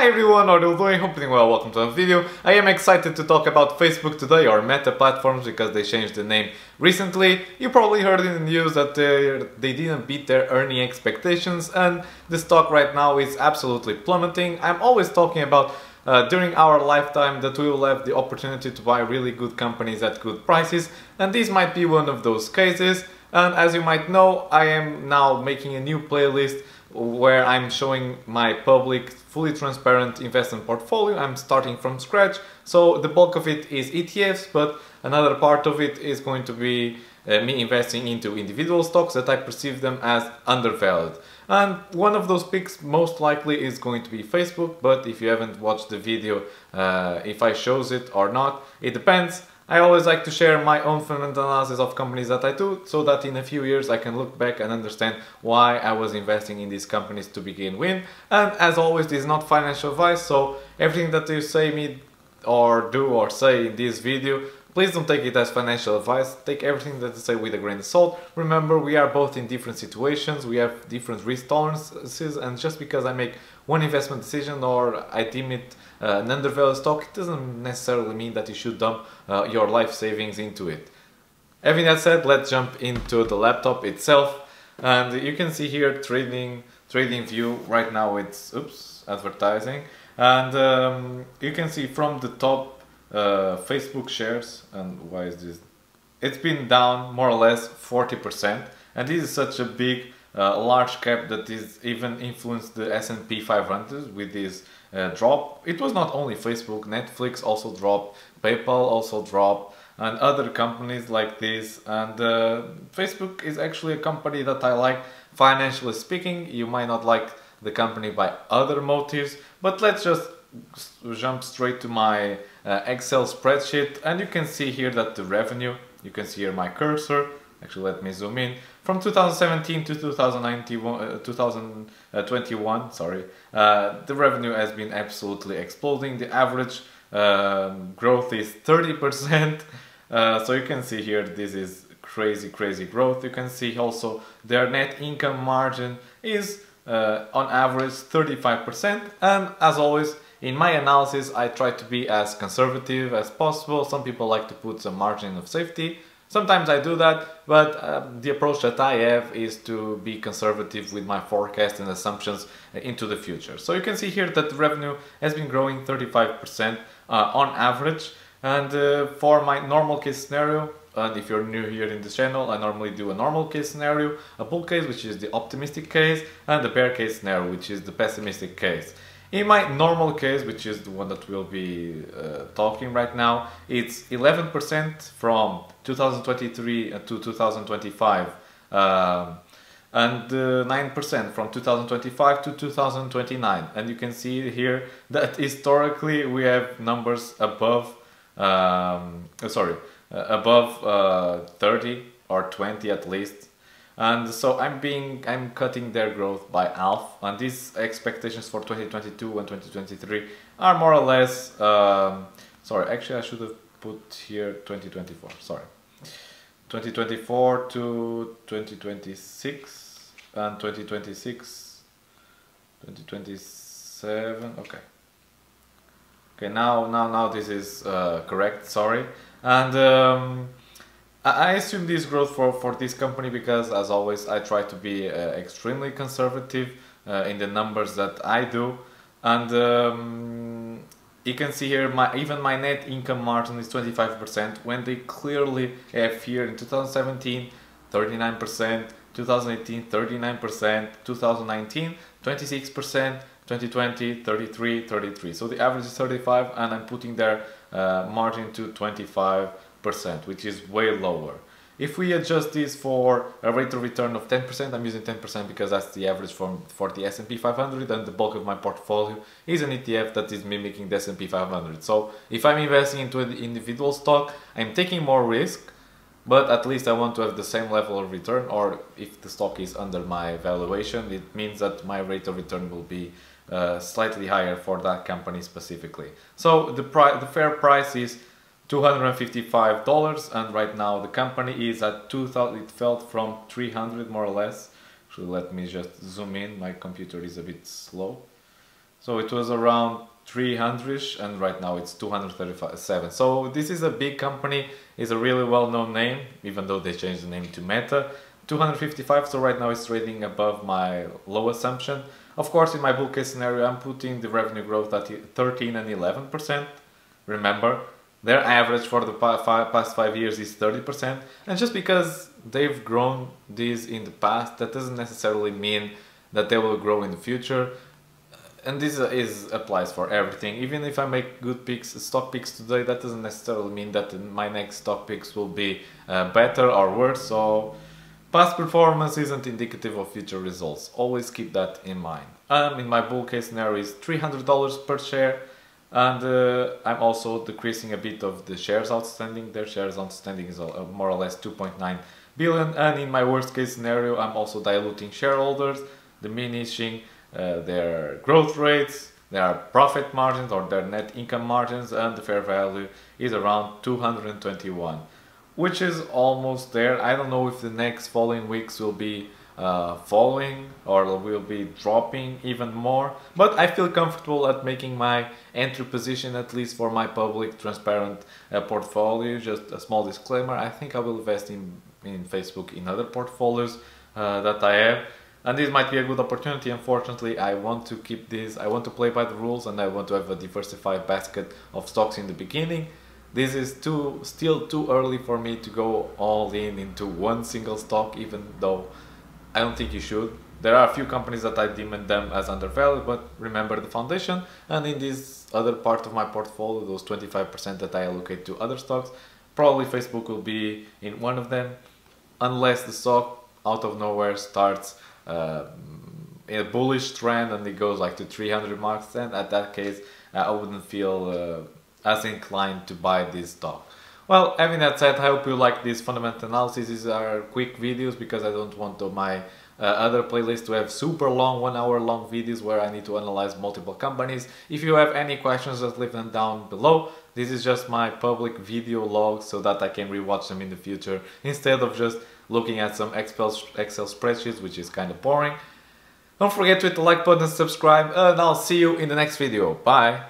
Hi everyone, how are you doing? Hope well, welcome to another video. I am excited to talk about Facebook today or Meta platforms because they changed the name recently. You probably heard in the news that they, they didn't beat their earning expectations and the stock right now is absolutely plummeting. I'm always talking about uh, during our lifetime that we will have the opportunity to buy really good companies at good prices and this might be one of those cases and as you might know I am now making a new playlist where I'm showing my public fully transparent investment portfolio. I'm starting from scratch. So the bulk of it is ETFs, but another part of it is going to be uh, me investing into individual stocks that I perceive them as undervalued. And one of those picks most likely is going to be Facebook, but if you haven't watched the video, uh, if I shows it or not, it depends. I always like to share my own fundamental analysis of companies that I do so that in a few years I can look back and understand why I was investing in these companies to begin with. And as always, this is not financial advice, so everything that you say me or do or say in this video Please don't take it as financial advice. Take everything that I say with a grain of salt. Remember, we are both in different situations. We have different risk tolerances, and just because I make one investment decision or I deem it uh, an undervalued stock, it doesn't necessarily mean that you should dump uh, your life savings into it. Having that said, let's jump into the laptop itself. And you can see here trading trading view right now it's oops advertising and um, you can see from the top uh, Facebook shares, and why is this? It's been down more or less 40%, and this is such a big, uh, large cap that is even influenced the S&P 500 with this uh, drop. It was not only Facebook, Netflix also dropped, PayPal also dropped, and other companies like this. And uh, Facebook is actually a company that I like financially speaking. You might not like the company by other motives, but let's just jump straight to my uh, Excel spreadsheet and you can see here that the revenue, you can see here my cursor, actually let me zoom in, from 2017 to 2021, uh, 2021 sorry, uh, the revenue has been absolutely exploding. The average um, growth is 30%. Uh, so you can see here this is crazy crazy growth. You can see also their net income margin is uh, on average 35% and as always in my analysis, I try to be as conservative as possible. Some people like to put some margin of safety. Sometimes I do that, but um, the approach that I have is to be conservative with my forecast and assumptions into the future. So you can see here that the revenue has been growing 35% uh, on average. And uh, for my normal case scenario, and if you're new here in this channel, I normally do a normal case scenario, a bull case, which is the optimistic case, and a bear case scenario, which is the pessimistic case. In my normal case, which is the one that we'll be uh, talking right now, it's 11% from 2023 to 2025 um, and 9% uh, from 2025 to 2029 and you can see here that historically we have numbers above um, uh, sorry uh, above uh, 30 or 20 at least and so I'm being I'm cutting their growth by half. And these expectations for 2022 and 2023 are more or less um, sorry actually I should have put here 2024 sorry. 2024 to 2026 and 2026 2027 okay. Okay now now now this is uh, correct sorry. And um, I assume this growth for, for this company because, as always, I try to be uh, extremely conservative uh, in the numbers that I do. And um, you can see here, my even my net income margin is 25% when they clearly have here in 2017 39%, 2018 39%, 2019 26%, 2020 33, 33. So the average is 35 and I'm putting their uh, margin to 25 percent which is way lower. If we adjust this for a rate of return of 10%, I'm using 10% because that's the average for, for the S&P 500 and the bulk of my portfolio is an ETF that is mimicking the S&P 500. So if I'm investing into an individual stock, I'm taking more risk, but at least I want to have the same level of return or if the stock is under my valuation, it means that my rate of return will be uh, slightly higher for that company specifically. So the, the fair price is $255 and right now the company is at 2000 it fell from 300 more or less so let me just zoom in my computer is a bit slow So it was around 300ish and right now it's 237. So this is a big company, it's a really well-known name, even though they changed the name to Meta. 255, so right now it's trading above my low assumption. Of course, in my bull case scenario, I'm putting the revenue growth at 13 and 11%. Remember, their average for the past five years is 30%. And just because they've grown these in the past, that doesn't necessarily mean that they will grow in the future. And this is applies for everything. Even if I make good picks, stock picks today, that doesn't necessarily mean that my next stock picks will be uh, better or worse. So past performance isn't indicative of future results. Always keep that in mind. Um, in my bull case scenario is $300 per share and uh, I'm also decreasing a bit of the shares outstanding. Their shares outstanding is uh, more or less 2.9 billion and in my worst case scenario I'm also diluting shareholders, diminishing uh, their growth rates, their profit margins or their net income margins and the fair value is around 221 which is almost there. I don't know if the next following weeks will be uh, falling or will be dropping even more. But I feel comfortable at making my entry position at least for my public transparent uh, portfolio. Just a small disclaimer I think I will invest in, in Facebook in other portfolios uh, that I have. And this might be a good opportunity. Unfortunately I want to keep this I want to play by the rules and I want to have a diversified basket of stocks in the beginning. This is too still too early for me to go all in into one single stock even though I don't think you should. There are a few companies that I deem them as undervalued, but remember the foundation. And in this other part of my portfolio, those 25% that I allocate to other stocks, probably Facebook will be in one of them, unless the stock out of nowhere starts uh, a bullish trend and it goes like to 300 marks. Then at that case, I wouldn't feel uh, as inclined to buy this stock. Well, having that said, I hope you like these fundamental analysis. These are quick videos because I don't want my uh, other playlists to have super long, one hour long videos where I need to analyze multiple companies. If you have any questions, just leave them down below. This is just my public video log so that I can rewatch them in the future instead of just looking at some Excel, Excel spreadsheets, which is kind of boring. Don't forget to hit the like button subscribe, and I'll see you in the next video. Bye!